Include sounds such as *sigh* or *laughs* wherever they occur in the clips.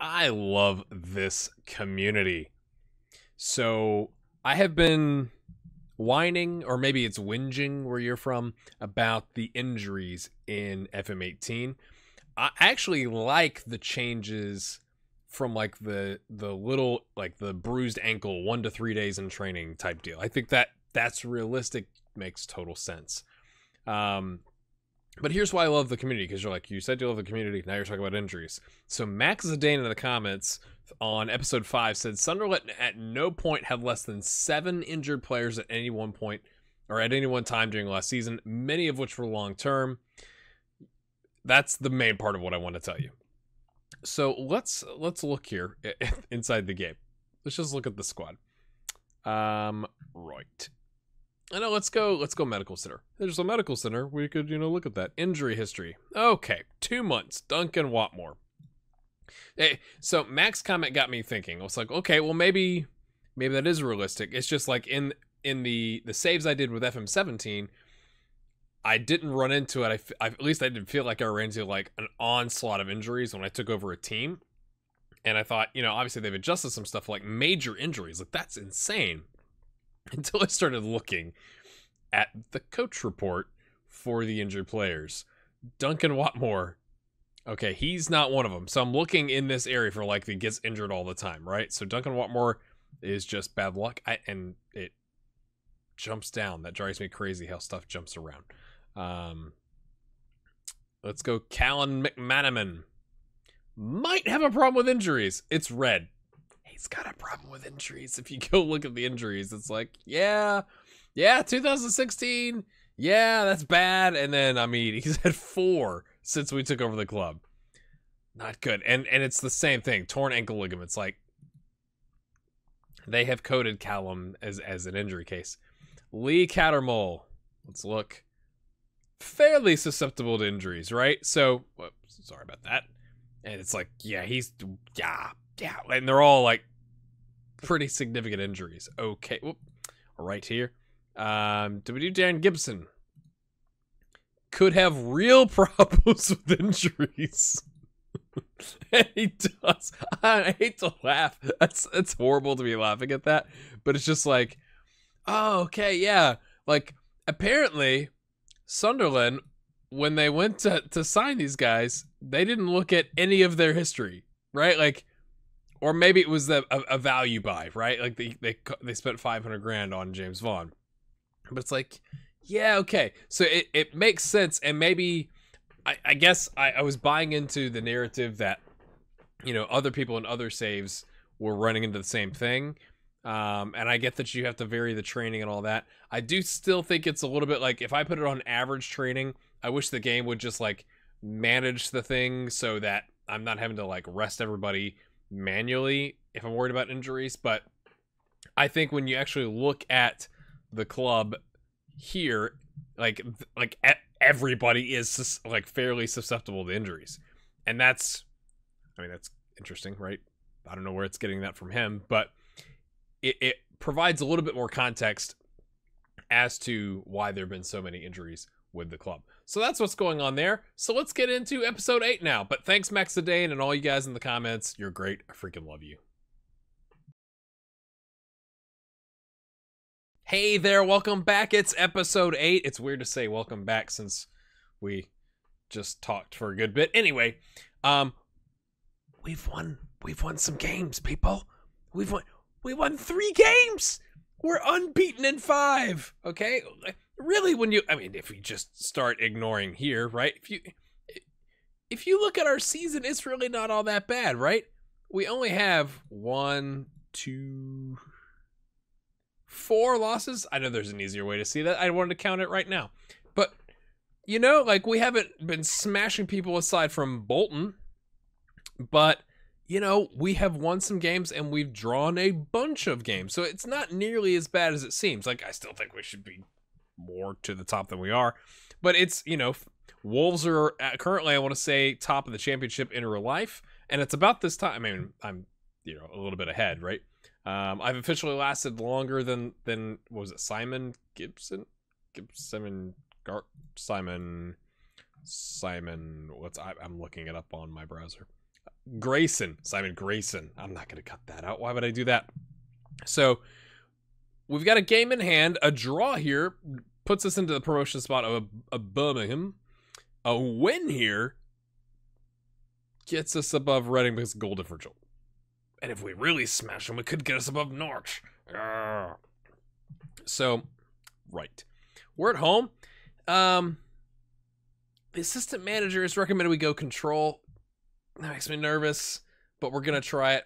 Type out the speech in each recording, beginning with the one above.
I love this community. So I have been whining, or maybe it's whinging where you're from, about the injuries in FM18. I actually like the changes from like the the little like the bruised ankle one to three days in training type deal. I think that that's realistic, makes total sense. Um, but here's why I love the community because you're like you said you love the community. Now you're talking about injuries. So Max Zidane in the comments on episode five said Sunderland at no point had less than seven injured players at any one point or at any one time during last season, many of which were long term. That's the main part of what I want to tell you. So let's let's look here *laughs* inside the game. Let's just look at the squad. Um, right. I know. Let's go. Let's go medical center. There's a medical center. We could, you know, look at that injury history. Okay, two months. Duncan Watmore. Hey, so Max comment got me thinking. I was like, okay, well maybe, maybe that is realistic. It's just like in in the the saves I did with FM17, I didn't run into it. I, I at least I didn't feel like I ran into like an onslaught of injuries when I took over a team. And I thought, you know, obviously they've adjusted some stuff like major injuries. Like that's insane. Until I started looking at the coach report for the injured players. Duncan Watmore. Okay, he's not one of them. So I'm looking in this area for like the gets injured all the time, right? So Duncan Watmore is just bad luck, I, and it jumps down. That drives me crazy how stuff jumps around. Um, let's go. Callum McManaman might have a problem with injuries. It's red he's got a problem with injuries. If you *laughs* go look at the injuries, it's like, yeah, yeah, 2016, yeah, that's bad. And then I mean, *laughs* he's had four since we took over the club. Not good. And and it's the same thing. Torn ankle ligaments. Like they have coded Callum as as an injury case. Lee Cattermole. Let's look. Fairly susceptible to injuries, right? So, whoops, sorry about that. And it's like, yeah, he's yeah, yeah, and they're all like pretty significant injuries. Okay, whoop, right here. Um, do we do Dan Gibson? Could have real *laughs* problems with injuries. *laughs* and he does. I hate to laugh. That's it's horrible to be laughing at that, but it's just like, oh, okay, yeah. Like apparently, Sunderland, when they went to to sign these guys, they didn't look at any of their history, right? Like or maybe it was a, a, value buy, right? Like they they they spent five hundred grand on James Vaughan, but it's like, yeah, okay, so it it makes sense, and maybe I, I guess I, I was buying into the narrative that you know other people and other saves were running into the same thing. Um, and I get that you have to vary the training and all that. I do still think it's a little bit like if I put it on average training, I wish the game would just like manage the thing so that I'm not having to like rest everybody manually if I'm worried about injuries, but I think when you actually look at the club here, like like everybody is like fairly susceptible to injuries, and that's, I mean, that's interesting, right? I don't know where it's getting that from him, but it, it provides a little bit more context as to why there have been so many injuries with the club. So that's what's going on there. So let's get into episode 8 now. But thanks, Max Zidane, and all you guys in the comments. You're great. I freaking love you. Hey there, welcome back. It's episode 8. It's weird to say welcome back since we just talked for a good bit. Anyway, um we've won we've won some games, people. We've won we won 3 games. We're unbeaten in 5. Okay? Really when you i mean if we just start ignoring here right? If you if you look at our season it's really not all that bad right? We only have one two four losses. I know there's an easier way to see that. I wanted to count it right now. But you know like we haven't been smashing people aside from bolton but you know we have won some games and we've drawn a bunch of games. So it's not nearly as bad as it seems. Like i still think we should be more to the top than we are. But it's, you know, Wolves are currently, I want to say, top of the championship in real life. And it's about this time. I mean, I'm, you know, a little bit ahead, right? Um, I've officially lasted longer than, than, was it Simon Gibson? Gibson, Gar- Simon, Simon, what's, I, I'm looking it up on my browser. Grayson. Simon Grayson. I'm not going to cut that out. Why would I do that? So we've got a game in hand. A draw here puts us into the promotion spot of, of Birmingham. A win here gets us above Reading because goal differential. And if we really smash them, it could get us above Norwich. Arrgh. So, right. We're at home. Um, the assistant manager has recommended we go control. That makes me nervous, but we're gonna try it.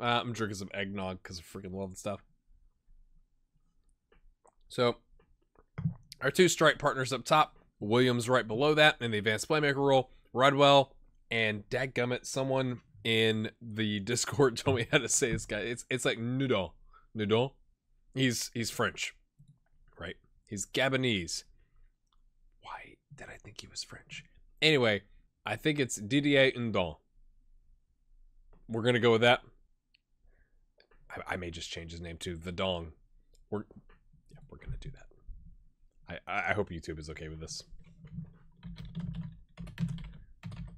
Uh, I'm drinking some eggnog because I freaking love the stuff. So, our two strike partners up top. Williams right below that in the advanced playmaker role. Rodwell and dadgummit, someone in the *laughs* Discord told me how to say this guy. It's it's like Nudon. Nudon. He's he's French, right? He's Gabonese. Why did I think he was French? Anyway, I think it's Didier Ndong. We're gonna go with that. I, I may just change his name to the Dong. We're we're do that. I I hope YouTube is okay with this.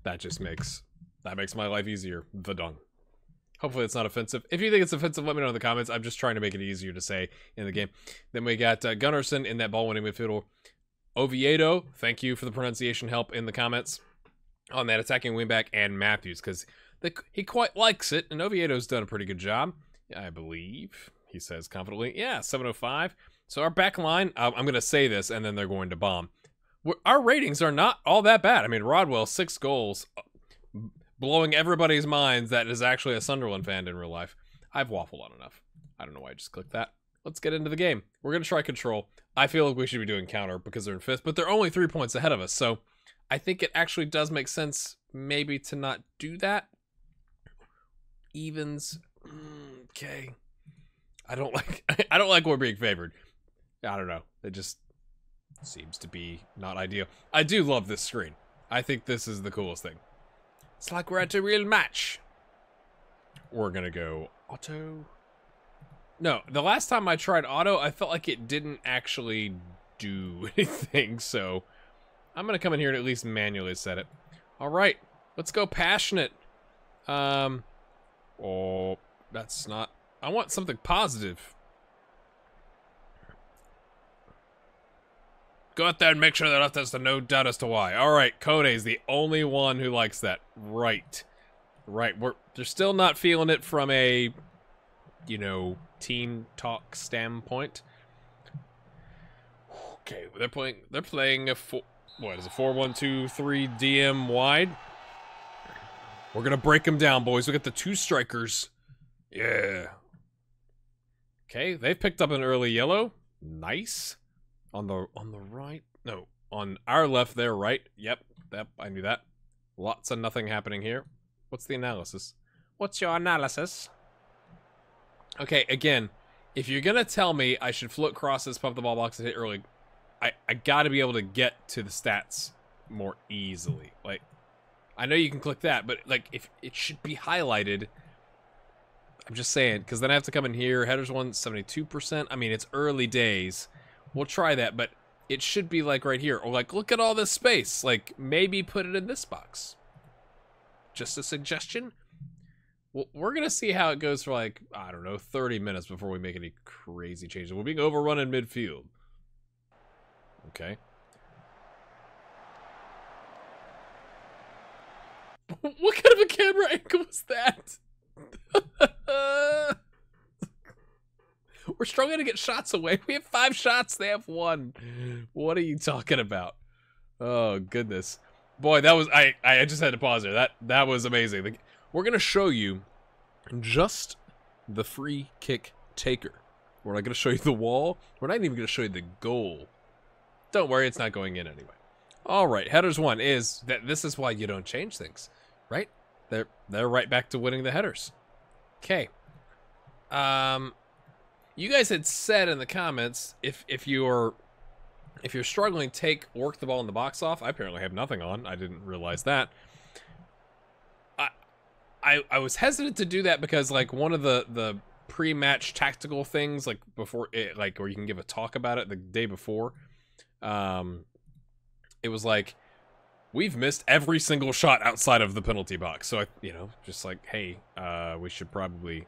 That just makes that makes my life easier. The Dong. Hopefully it's not offensive. If you think it's offensive, let me know in the comments. I'm just trying to make it easier to say in the game. Then we got uh, Gunnarsson in that ball-winning midfielder. Oviedo, thank you for the pronunciation help in the comments on that attacking wingback and Matthews because he quite likes it and Oviedo's done a pretty good job, I believe. He says confidently, yeah, 705. So our back line, I'm going to say this and then they're going to bomb. Our ratings are not all that bad. I mean, Rodwell six goals, blowing everybody's minds that is actually a Sunderland fan in real life. I've waffled on enough. I don't know why I just clicked that. Let's get into the game. We're going to try control. I feel like we should be doing counter because they're in fifth, but they're only three points ahead of us. So I think it actually does make sense maybe to not do that. Evens. Mm, okay. I don't *laughs* like I don't like we're being favored. I don't know. It just seems to be not ideal. I do love this screen. I think this is the coolest thing. It's like we're at a real match. We're gonna go auto. No, the last time I tried auto, I felt like it didn't actually do *laughs* anything, so I'm gonna come in here and at least manually set it. All right, let's go passionate. Um, oh, that's not. I want something positive. Go out there and make sure that left has no doubt as to why. All right, Kode is the only one who likes that. Right. Right. We're they're still not feeling it from a, you know, team talk standpoint. Okay, they're playing. They're playing a four. What is it? Four one two three DM wide. We're gonna break them down, boys. We got the two strikers. Yeah. Okay, they've picked up an early yellow. Nice on the on the right no on our left there right yep yep i knew that. Lots of nothing happening here. What's the analysis? What's your analysis? Okay again if you're gonna tell me i should float crosses pump the ball box and hit early i i gotta be able to get to the stats more easily. Like i know you can click that but like if it should be highlighted. I'm just saying because then i have to come in here headers one 72 percent. I mean it's early days We'll try that, but it should be like right here. Or like, look at all this space. Like, maybe put it in this box. Just a suggestion. We're going to see how it goes for like, I don't know, 30 minutes before we make any crazy changes. We're being overrun in midfield. Okay. *laughs* what kind of a camera *laughs* angle was that? *laughs* We're struggling to get shots away. *laughs* We have five shots. They have one. What are you talking about? Oh goodness, boy, that was I. I just had to pause there. That that was amazing. We're gonna show you just the free kick taker. We're not gonna show you the wall. We're not even gonna show you the goal. Don't worry, it's not going in anyway. All right, headers one is that this is why you don't change things, right? They're they're right back to winning the headers. Okay. Um, you guys had said in the comments if if you're if you're struggling, take work the ball in the box off. I apparently have nothing on. I didn't realize that. I I I was hesitant to do that because like one of the the pre-match tactical things like before it like or you can give a talk about it the day before um it was like we've missed every single shot outside of the penalty box. So I, you know, just like, hey, uh, we should probably,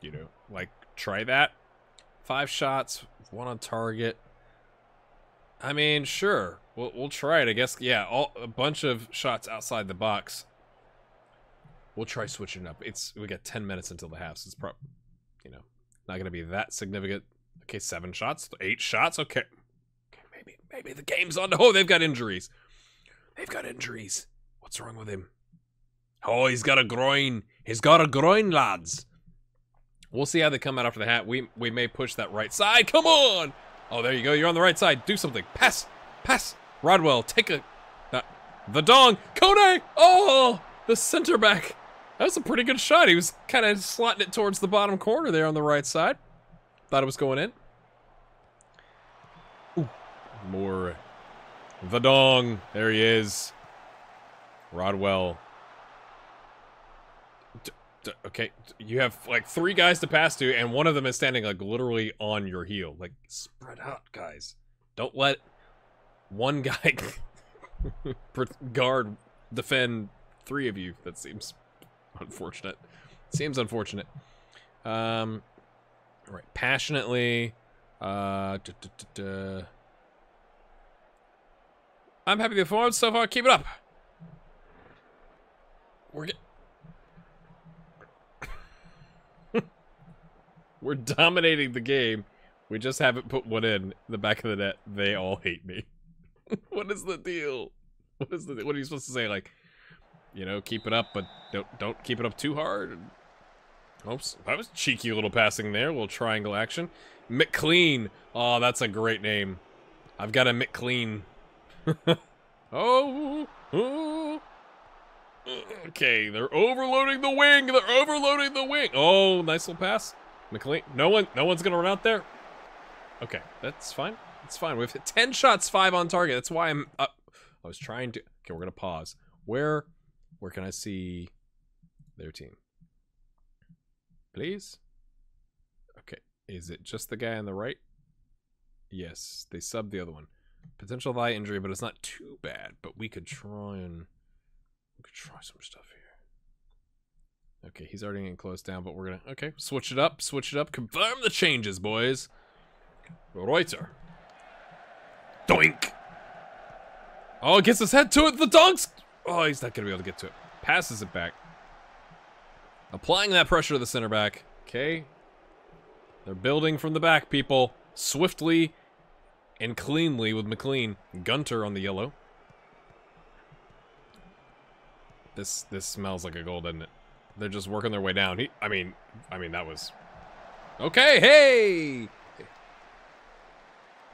you know, like try that. Five shots, one on target. I mean, sure, we'll we'll try it. I guess, yeah, all a bunch of shots outside the box. We'll try switching up. It's we got ten minutes until the half, so it's probably, you know, not gonna be that significant. Okay, seven shots, eight shots. Okay, okay, maybe maybe the game's on. Oh, they've got injuries. They've got injuries. What's wrong with him? Oh, he's got a groin. He's got a groin, lads. We'll see how they come out after the hat. We we may push that right side. Come on. Oh, there you go. You're on the right side. Do something. Pass. Pass. Rodwell, take a... Uh, the dong. Kone. Oh, the center back. That was a pretty good shot. He was kind of slotting it towards the bottom corner there on the right side. Thought it was going in. Ooh. More the dong. There he is. Rodwell. Okay, you have like three guys to pass to, and one of them is standing like literally on your heel. Like, spread out, guys. Don't let one guy *laughs* guard, defend three of you. That seems unfortunate. Seems unfortunate. Um, right, passionately. Uh, I'm happy with the so far. Keep it up. We're get We're dominating the game. We just haven't put one in the back of the net. They all hate me. *laughs* what is the deal? What is the what are you supposed to say? Like, you know, keep it up, but don't don't keep it up too hard. Oops, that was cheeky little passing there. Little triangle action. McLean. Oh, that's a great name. I've got a McLean. *laughs* oh, oh. Okay, they're overloading the wing. They're overloading the wing. Oh, nice little pass. McLean. No one. No one's gonna run out there. Okay, that's fine. It's fine. We've hit *laughs* ten shots, five on target. That's why I'm up. I was trying to. Okay, we're gonna pause. Where, where can I see their team? Please. Okay, is it just the guy on the right? Yes, they subbed the other one. Potential thigh injury, but it's not too bad. But we could try and we could try some stuff here. Okay, he's already getting closed down, but we're gonna okay, switch it up, switch it up, confirm the changes, boys. Ruiter. Doink! Oh, gets his head to it, the donks! Oh, he's not gonna be able to get to it. Passes it back. Applying that pressure to the center back. Okay. They're building from the back, people. Swiftly and cleanly with McLean. Gunter on the yellow. This this smells like a goal, doesn't it? They're just working their way down. He, I mean, I mean that was okay. Hey,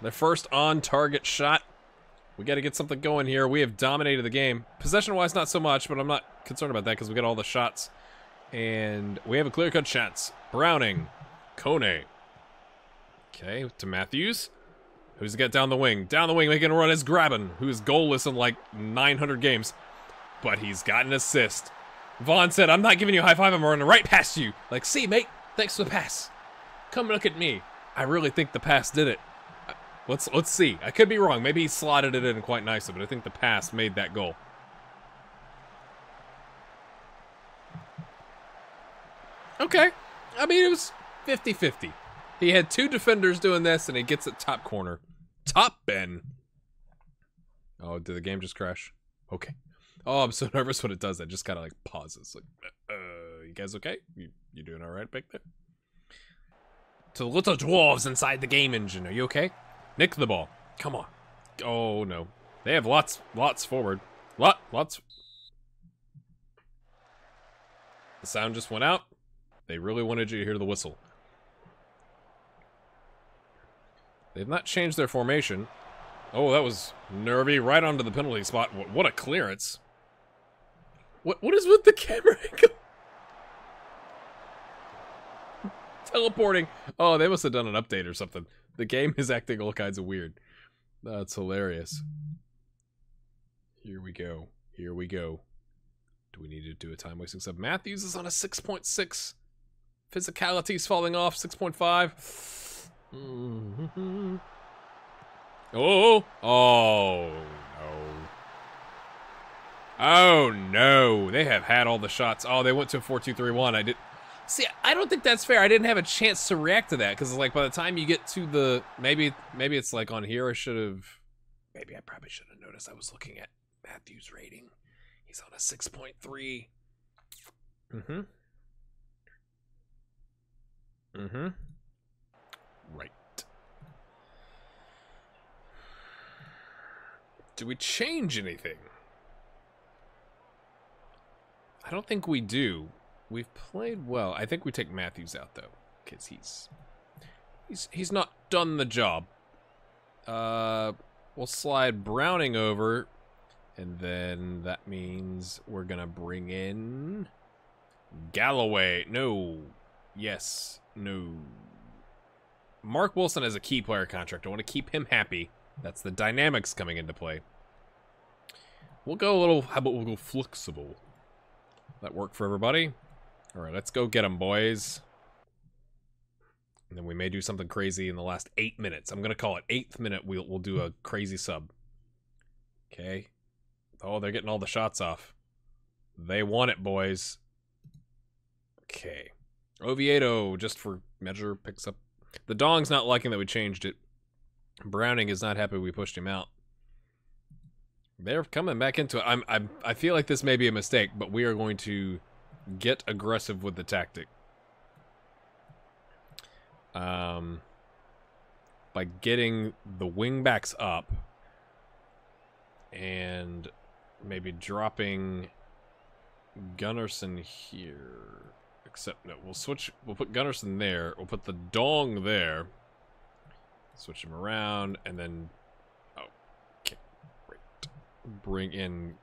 the first on-target shot. We got to get something going here. We have dominated the game. Possession-wise, not so much, but I'm not concerned about that because we got all the shots. And we have a clear-cut chance. Browning. Kone. Okay, to Matthews. Who's got down the wing? Down the wing making a run is Grabban, who's goalless in like 900 games. But he's got an assist. Vaughan said, I'm not giving you a high five, I'm running right past you. Like, see, mate, thanks for the pass. Come look at me. I really think the pass did it. Uh, let's let's see. I could be wrong. Maybe he slotted it in quite nicely, but I think the pass made that goal. Okay. I mean, it was 50-50. He had two defenders doing this, and he gets it top corner. Top Ben. Oh, did the game just crash? Okay. Oh, I'm so *laughs* nervous when it does that. Just kind of like pauses. Like, uh, you guys okay? You, you doing all right back there? To the little dwarves inside the game engine. Are you okay? Nick the ball. Come on. Oh, no. They have lots, lots forward. Lot, lots. The sound just went out. They really wanted you to hear the whistle. They've not changed their formation. Oh, that was nervy. Right onto the penalty spot. What a clearance. What What is with the camera *laughs* Teleporting. Oh, they must have done an update or something. The game is acting all kinds of weird. That's hilarious. Here we go. Here we go. Do we need to do a time wasting sub? Matthews is on a 6.6. .6. Physicality's falling off, 6.5. Mm *laughs* -hmm. Oh, oh, no. Oh no, they have had all the shots. Oh, they went to 4-2-3-1. I did See, I don't think that's fair. I didn't have a chance to react to that because like by the time you get to the maybe maybe it's like on here I should have maybe I probably should have noticed I was looking at Matthew's rating. He's on a 6.3. Mm-hmm. Mm-hmm. Right. Do we change anything? I don't think we do. We've played well. I think we take Matthews out though, because he's he's he's not done the job. Uh, we'll slide Browning over, and then that means we're gonna bring in Galloway. No, yes, no. Marc Wilson has a key player contract. I want to keep him happy. That's the dynamics coming into play. We'll go a little. How about we'll go flexible? That work for everybody? All right, let's go get them, boys. And then we may do something crazy in the last eight minutes. I'm gonna call it eighth minute. We'll we'll do a crazy sub. Okay. Oh, they're getting all the shots off. They want it, boys. Okay. Oviedo, just for measure, picks up. The Dong's not liking that we changed it. Browning is not happy we pushed him out. They're coming back into it. I'm, I'm, I feel like this may be a mistake, but we are going to get aggressive with the tactic. Um, by getting the wingbacks up and maybe dropping Gunnarsson here. Except, no, we'll switch, we'll put Gunnarsson there, we'll put the Dong there, switch him around, and then. Bring in,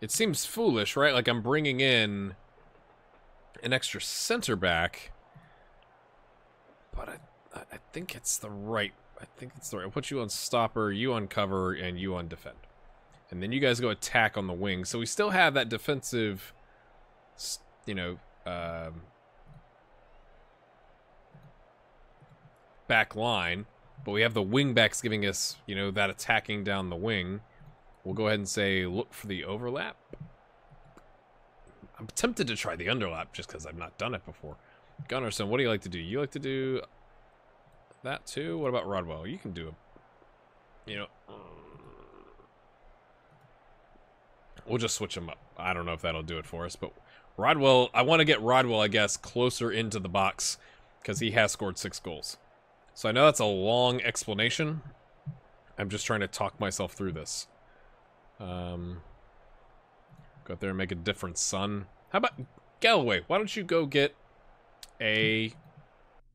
it seems foolish, right? Like I'm bringing in an extra center back, but I, I think it's the right, I think it's the right, I'll put you on stopper, you on cover, and you on defend. And then you guys go attack on the wing. So we still have that defensive, you know, um, back line, but we have the wing backs giving us, you know, that attacking down the wing. We'll go ahead and say look for the overlap. I'm tempted to try the underlap just because I've not done it before. Gunnarsson, what do you like to do? You like to do that too? What about Rodwell? You can do a, you know, we'll just switch them up. I don't know if that'll do it for us, but Rodwell, I want to get Rodwell, I guess, closer into the box because he has scored six goals. So I know that's a long explanation. I'm just trying to talk myself through this. Um, go out there and make a difference, son. How about Galloway? Why don't you go get a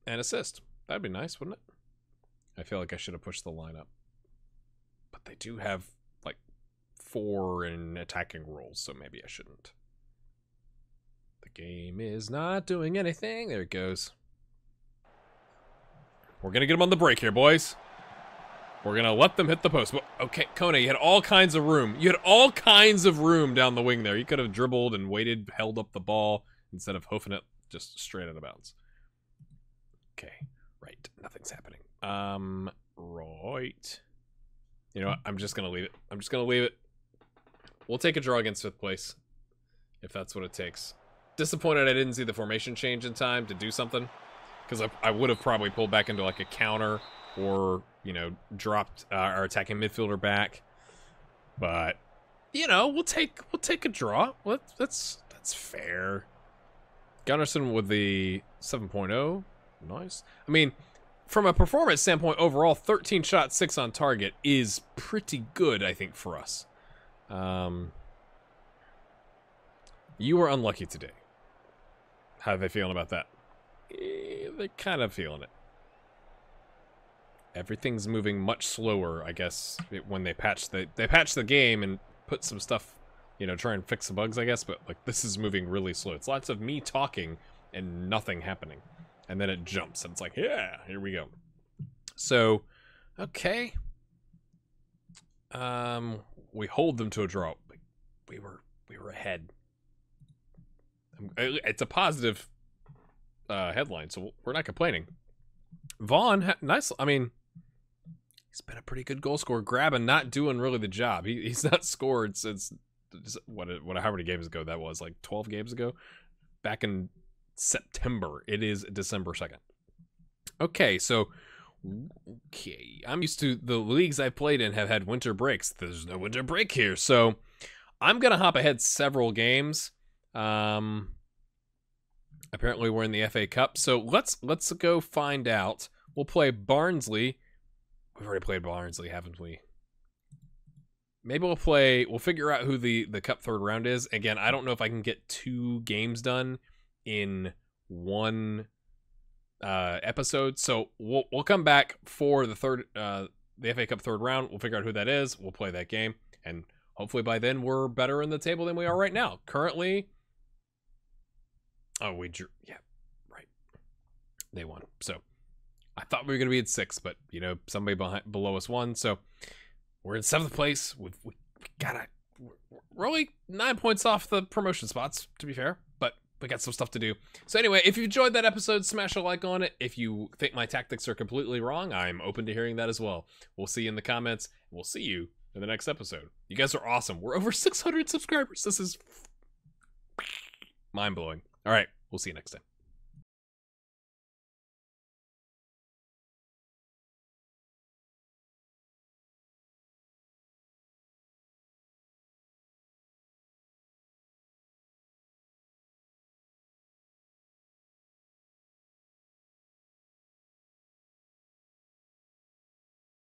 an assist? That'd be nice, wouldn't it? I feel like I should have pushed the lineup. But they do have like four in attacking roles, so maybe I shouldn't. The game is not doing anything. There it goes. We're going to get them on the break here, boys. We're going to let them hit the post. Okay, Kone, you had all kinds of room. You had all kinds of room down the wing there. You could have dribbled and waited, held up the ball, instead of hoofing it just straight out of bounds. Okay, right. Nothing's happening. Um, right. You know what? I'm just going to leave it. I'm just going to leave it. We'll take a draw against fifth place, if that's what it takes. Disappointed I didn't see the formation change in time to do something because I, I would have probably pulled back into like a counter or you know dropped uh, our attacking midfielder back. But you know we'll take we'll take a draw. Well, that's that's fair. Gunnarsson with the 7.0, nice. I mean, from a performance standpoint, overall, 13 shots, six on target is pretty good, I think, for us. Um, you were unlucky today. How are they feeling about that? Eh, they're kind of feeling it. Everything's moving much slower, I guess, when they patch the they patch the game and put some stuff, you know, try and fix the bugs, I guess, but like this is moving really slow. It's lots of me talking and nothing happening. And then it jumps and it's like, yeah, here we go. So, okay. Um we hold them to a draw. We were we were ahead. Um, it's a positive uh, headline, so we're not complaining. Vaughan, nice. I mean, he's been a pretty good goal scorer. Grabban, not doing really the job. He, he's not scored since what what how many games ago that was like 12 games ago back in September. It is December 2nd. Okay, so okay, I'm used to the leagues I've played in have had winter breaks. There's no winter break here. So I'm to hop ahead several games. Um apparently we're in the FA Cup. So let's let's go find out. We'll play Barnsley. We've already played Barnsley, haven't we? Maybe we'll play. We'll figure out who the the cup third round is. Again, I don't know if I can get two games done in one uh, episode. So we'll we'll come back for the third uh, the FA Cup third round. We'll figure out who that is. We'll play that game, and hopefully by then we're better in the table than we are right now. Currently, oh we drew. Yeah, right. They won. So I thought we were gonna be at six, but you know somebody behind below us won. So we're in seventh place. We've, we, we gotta. We're only nine points off the promotion spots, to be fair, but we got some stuff to do. So anyway, if you enjoyed that episode, smash a like on it. If you think my tactics are completely wrong, I'm open to hearing that as well. We'll see you in the comments. We'll see you in the next episode. You guys are awesome. We're over *laughs* 600 subscribers. This is mind blowing. All right, we'll see you next time.